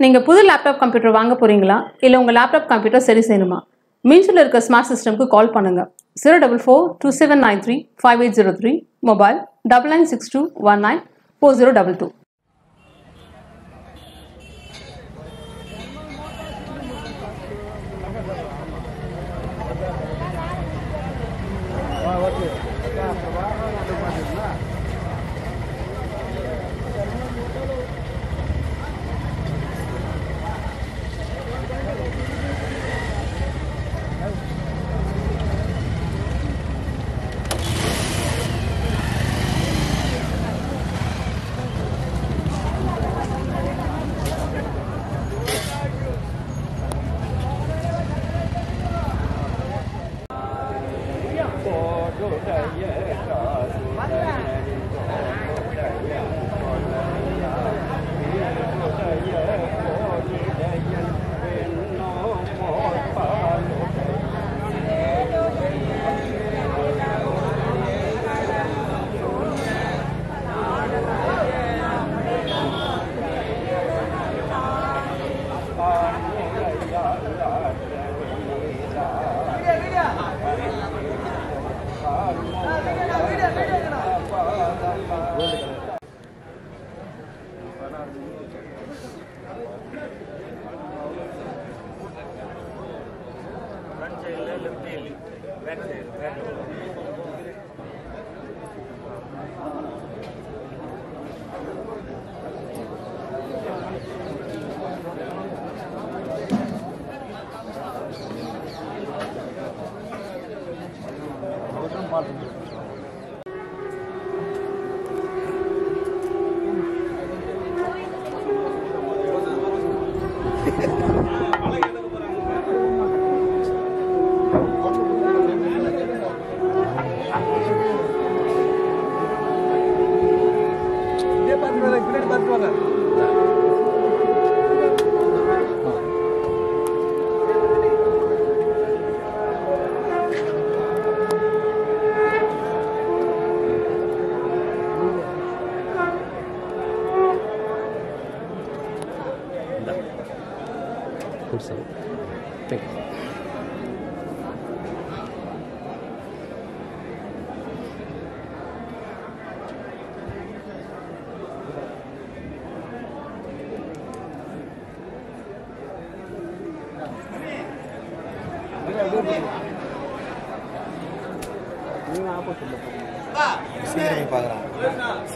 நீங்கள் புது laptop computer வாங்க போகிறீங்களா இல்லை உங்கள் லேப்டாப் கம்ப்யூட்டர் சரி செய்யணுமா? மீன்ஸில் இருக்க ஸ்மார்ட் சிஸ்டம்க்கு கால் பண்ணுங்கள் zero double four two seven nine three five eight zero three mobile double nine six two one nine four zero double two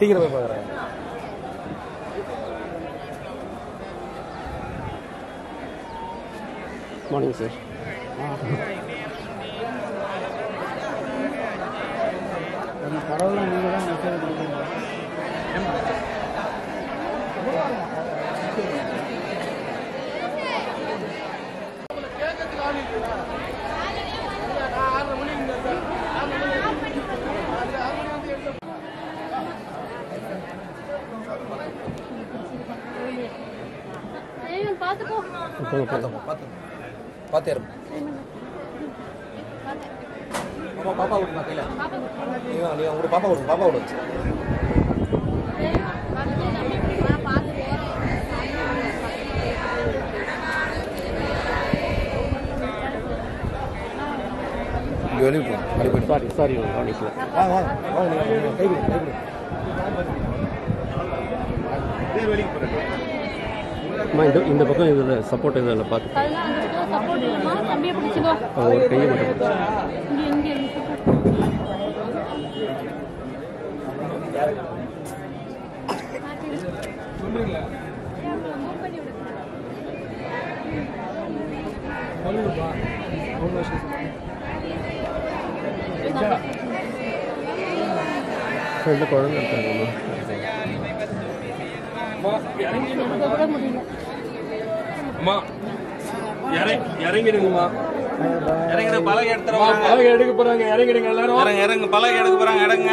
சீக்கிரம் போய் போங்க போங்க பார்த்து இருப்போம் பாப்பா பாப்பா விடுமா கையில் நீ வா, நீ வா, விடு பாப்பா விடு பாப்பா விடு. இங்கே வெளியே போ வெளியே போயிடு. சாரி சாரி கவனிக்கல வா நீ வா, நீ வா, கை விடு கை விடு அம்மா இந்த இந்த பக்கம் இதில் சப்போர்ட் இதில் பார்த்து அவங்க ஒரு கையை மட்டும். ரெண்டு குழந்தை இருக்காங்கம்மா விட முடியல அம்மா இறங்கி இறங்கிடுங்கம்மா. இறங்கிடு பலகை எடுத்துருவாங்க அவங்க எடுக்க போகிறாங்க இறங்கிடுங்க எல்லாரும். இறங்க இறங்க. பலகை எடுக்க போறாங்க. இடங்க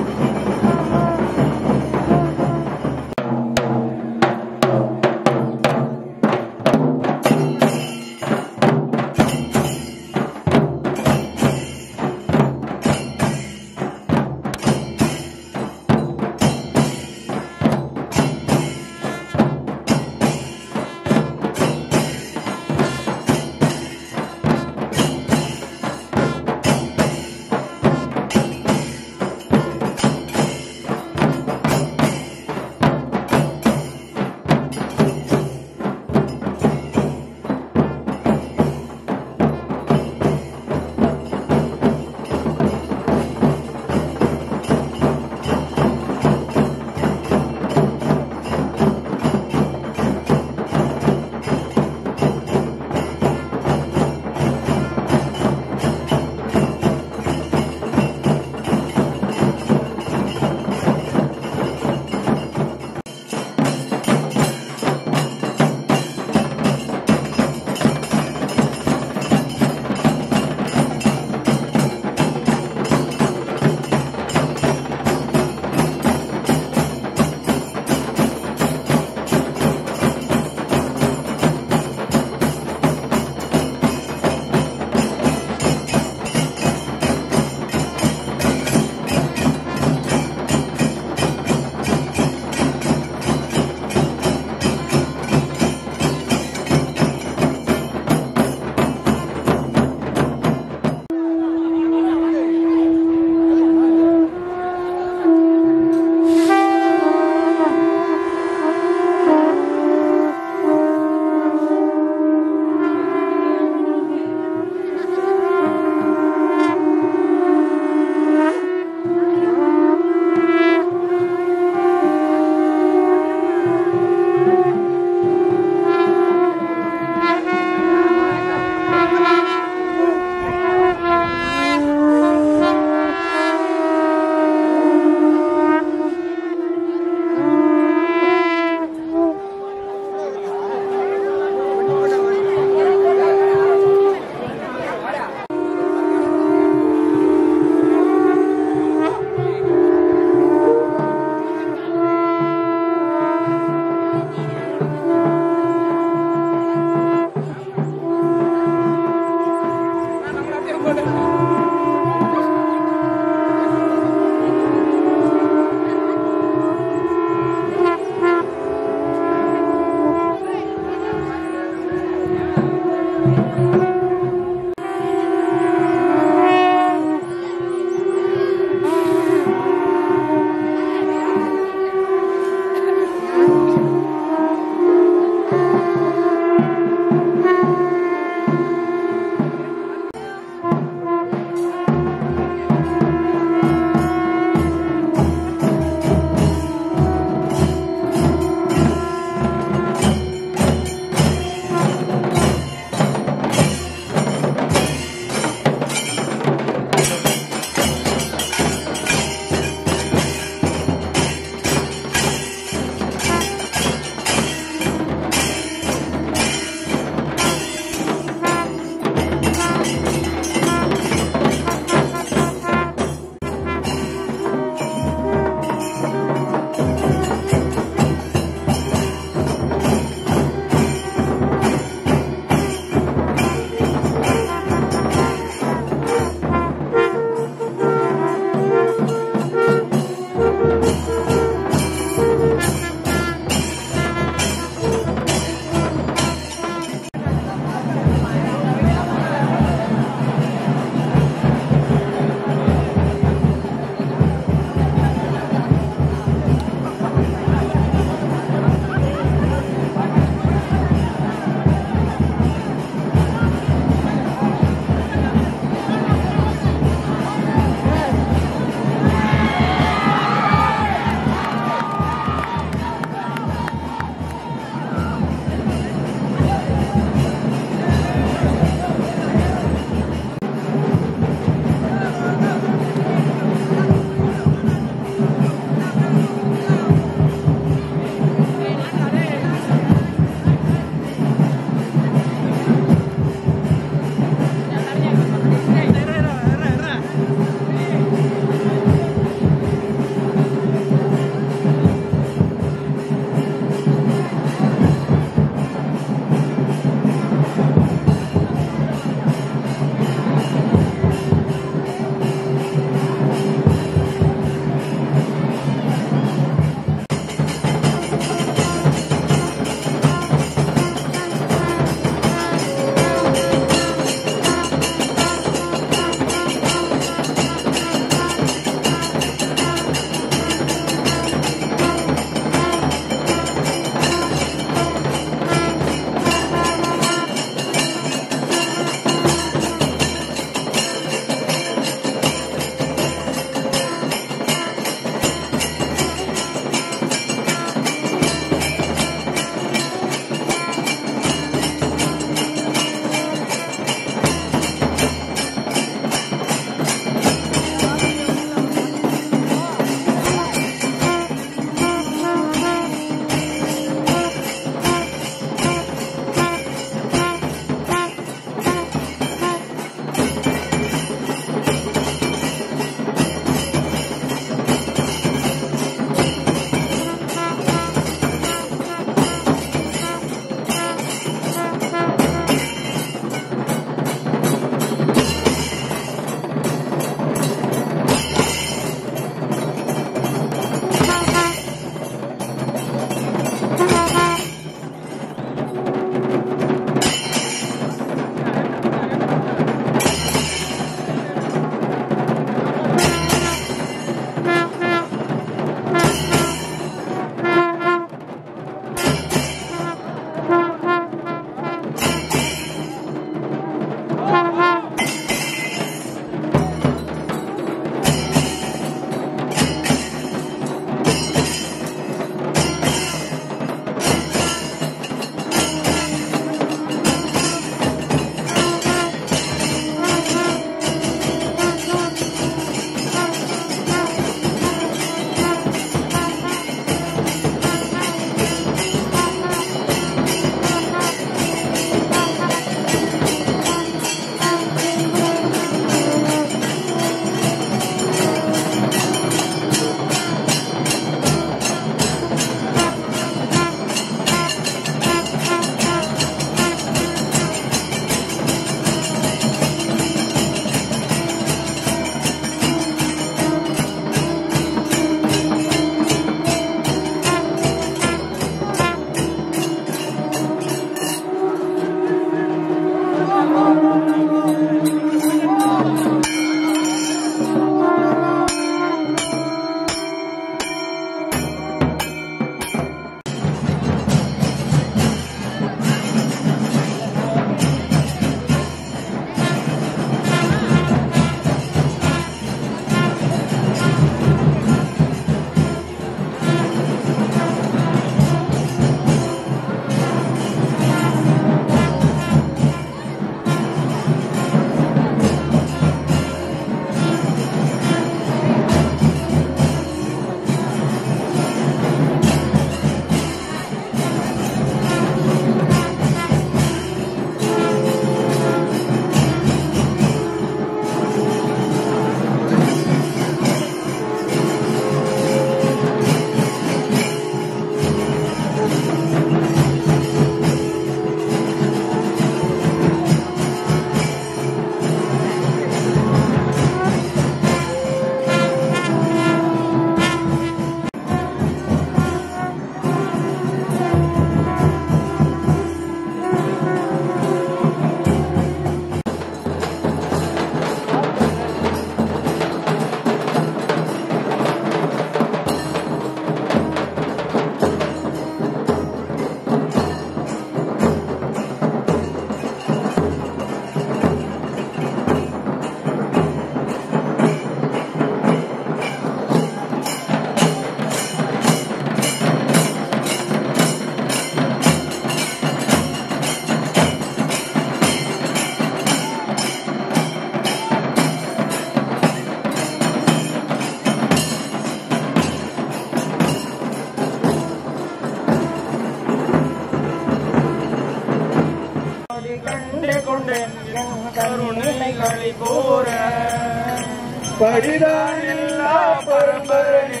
படிதான் எல்லா பரம்பரனே.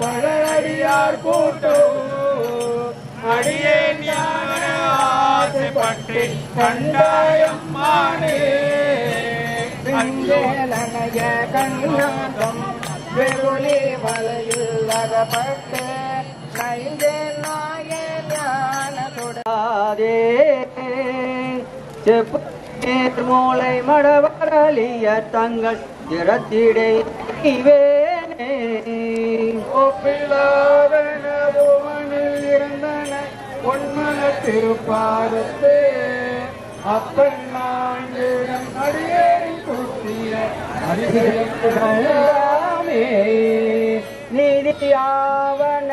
பழடியார் கூட்டம் அடியே ஞான ஆசைப்பட்டு கண்டாயம்மானே மானே. கண்ணாந்தம் வெகுளி வலையில் அகப்பட்டு கைந்தே நாய ஞானத்துடாதே செப்பு மூளை மடவரலிய தங்கள் திறத்திடை இவேனே. ஒப்பிலாவன புவனில் இருந்தன பொன்மன திருப்பாதத்தே அப்பன் நான்கிடம் அடியேறி குத்திய அடியாமே நீதியாவன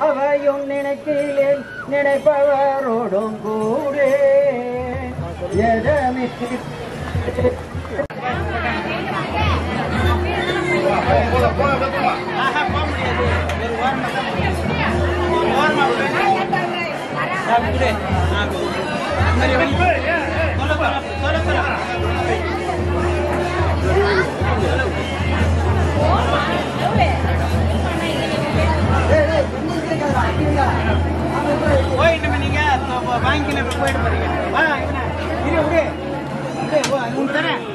எவையும் நினைக்கிறேன் நினைப்பவரோடும் கூடே. எதமே போயிட்டு நீங்க வாங்கிக்கல போயிட்டு பாருங்க வா இரு. விடு இரு, வா, தரேன்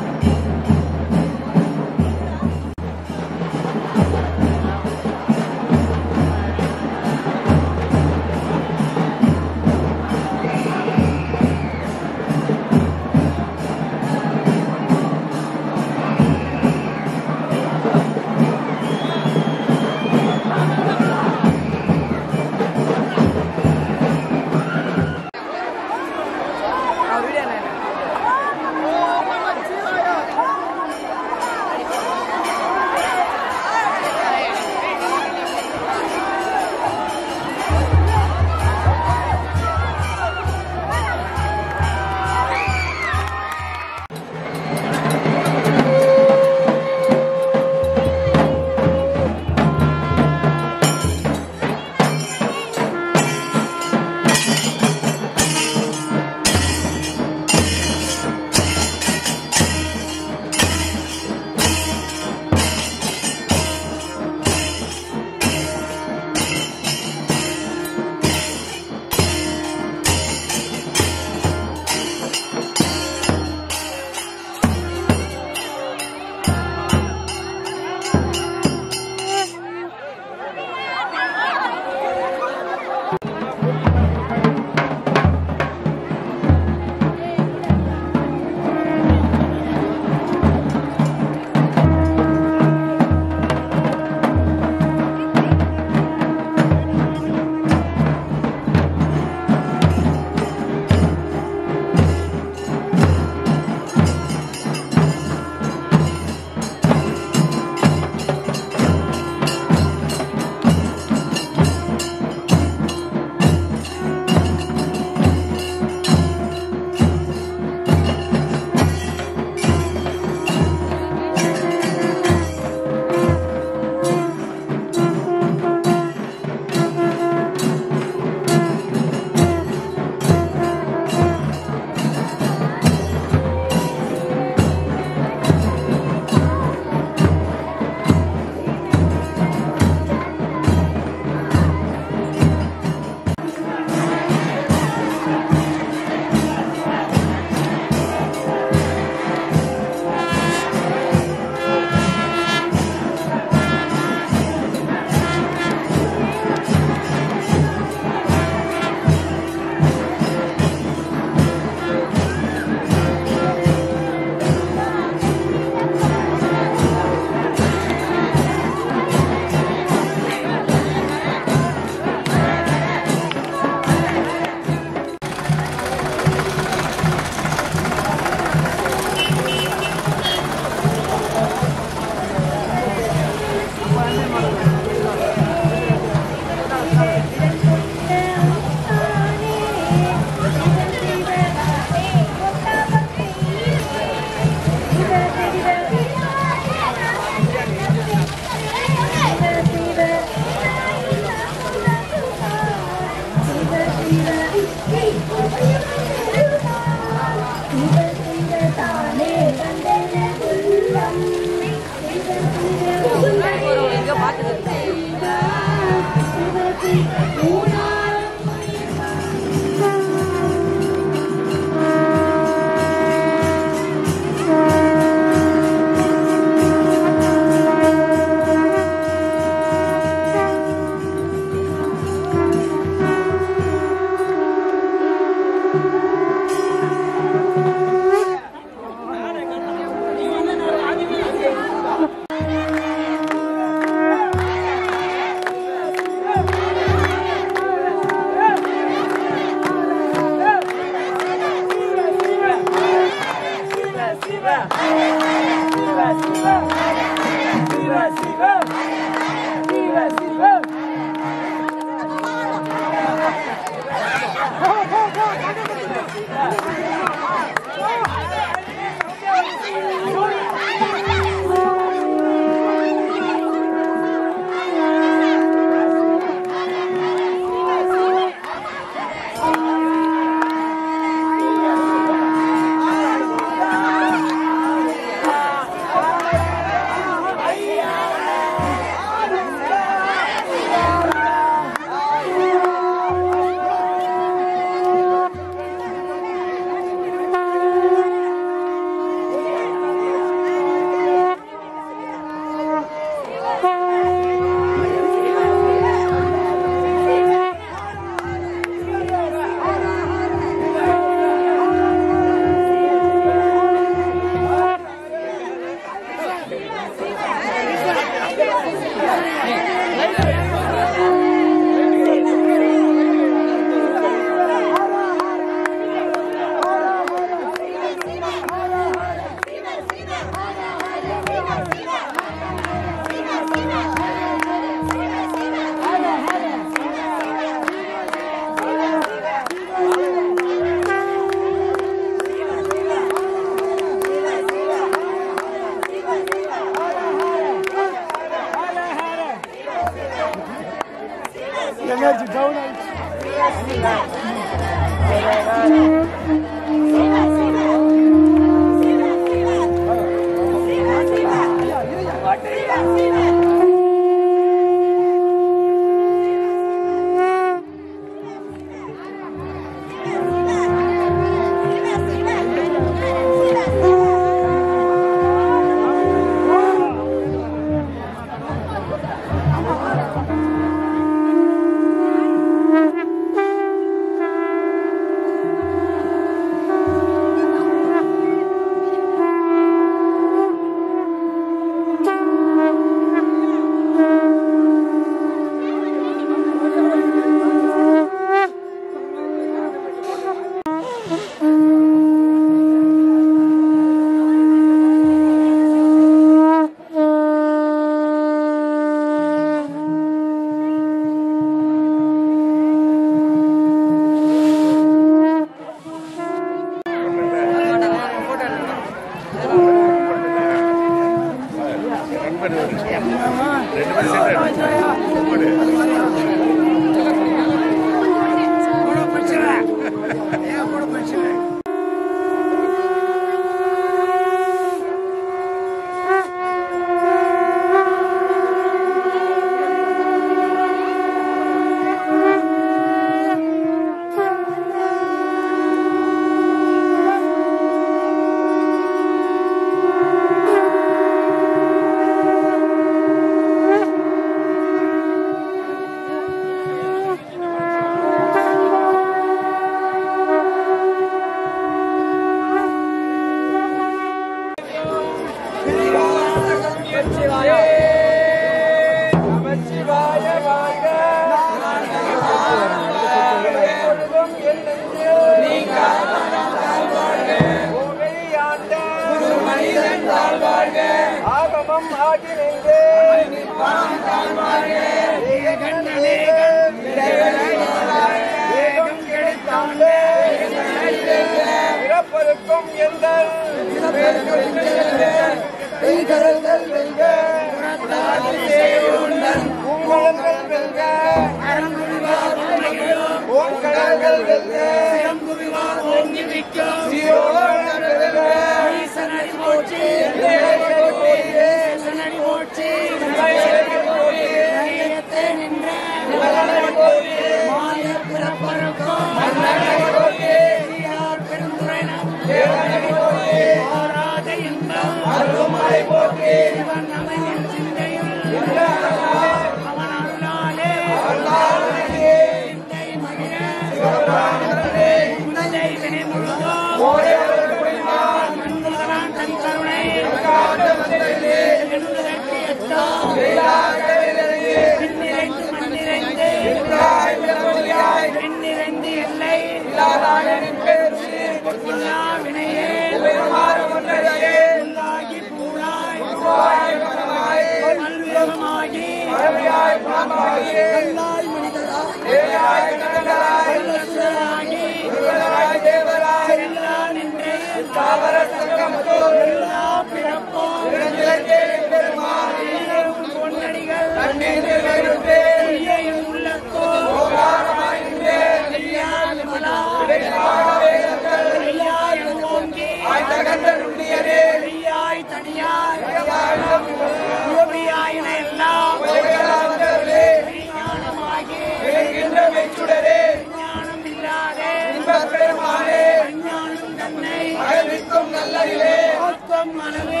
உலகம் வளரே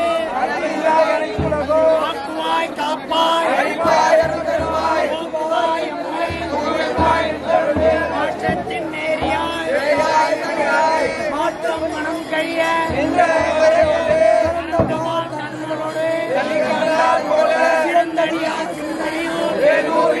காக்குவாய் காப்பாய். மாற்றத்தின் நேரியாய். மாற்றம் மனம் கழிய சிறந்தடியார் சிறந்தடியோர்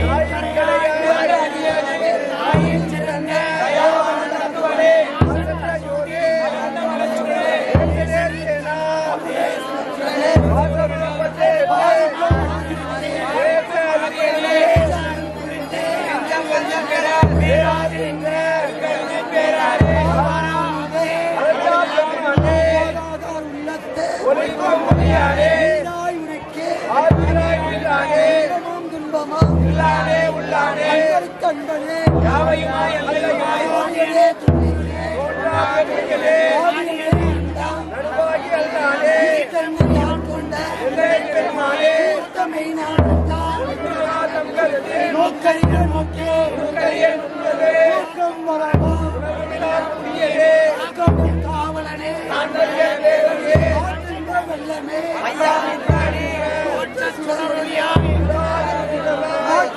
கண்களே யாவையுமாய் அல்லையுமாய் ஓங்கிலே ஐயா நின்றாடி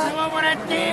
சிவபுரத்தில்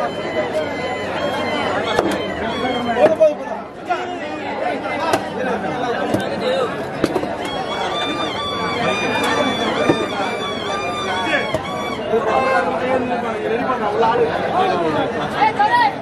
போட்டுருக்கா போடுறேன்,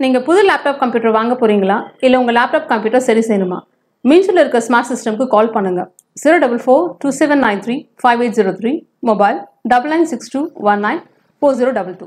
நீங்கள் புது லேப்டாப் கம்ப்யூட்டர் வாங்க போகிறீங்களா இல்லை உங்கள் லேப்டாப் கம்ப்யூட்டர் சரி செய்யணுமா? மீன்ஸில் இருக்க ஸ்மார்ட் சிஸ்டம்க்கு கால் பண்ணுங்கள் zero double four two seven nine three five eight zero three mobile double nine six two one nine four zero double two